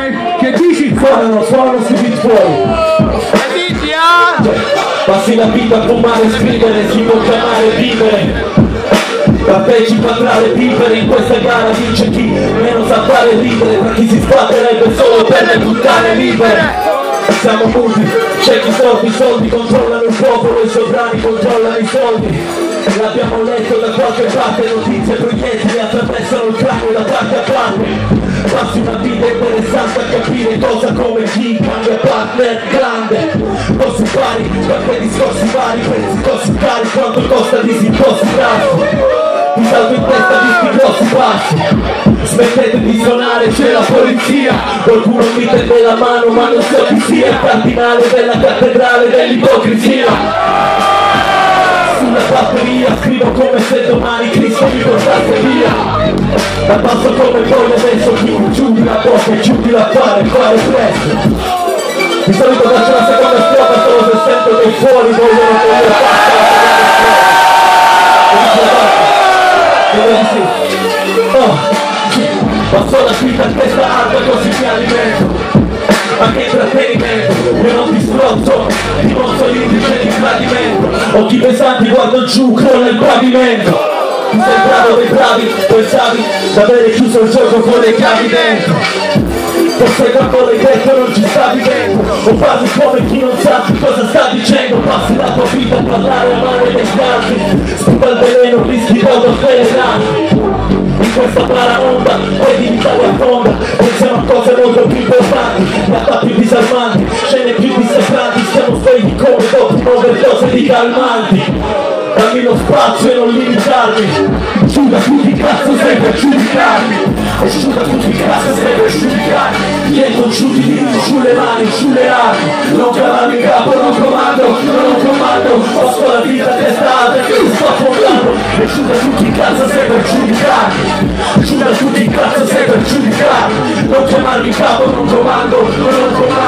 Eh, che dici? Suonano, suonano beat fuori Che dici, ah? Passi la vita a fumare, scrivere, si può chiamare vivere Partecipa tra le vivere in questa gara vince chi meno sa fare ridere Tra chi si sbatterebbe solo per le puttane libere siamo muti, c'è chi sordi i soldi, controllano il popolo, i sovrani controllano i soldi. L'abbiamo letto da qualche parte, notizie proiettili attraversano il cranio da parte a parte. Passi una vita interessante a capire cosa come chi cambia partner grande. Posti pari, perché discorsi vari, così cari, quanto costa disintossicarsi. Mi salvo in testa di sti grossi passi Smettete di suonare, c'è la polizia Qualcuno mi tende la mano ma non so chi sia Il cardinale della cattedrale dell'ipocrisia batteria scrivo come se domani Cristo mi portasse via. Da passo come poi adesso chi chiudi la bocca e chiudi l'affare, fare presto. Di solito faccio la seconda strofa solo se sento che fuori vogliono che io faccia passo la vita a testa alta così mi alimento occhi pesanti guardo giù crolla il pavimento. Tu sei bravo dei bravi pensavi d'avere chiuso il gioco con le chiavi dentro. Forse quando l'hai detto non ci stavi dentro O parli come chi non sa cosa sta dicendo. Passi la tua vita a parlare a male dei altri. Sputa il veleno, rischi di autofrenarti in questa paraonda poi diventare a fonda calmanti dammi lo spazio e non limitarmi. Giuda tutti cazzo sei per giudicarmi. E giuda tutti cazzo sei per giudicarmi. Dietro giù ti dico giù le mani, giù le armi Non cavarmi in capo, non comando, non comando. Posto la vita testata che sto affondando. E giuda tutti cazzo sei per giudicarmi. Giuda tutti cazzo sei per giudicarmi. Non chiamarmi capo, non comando, non comando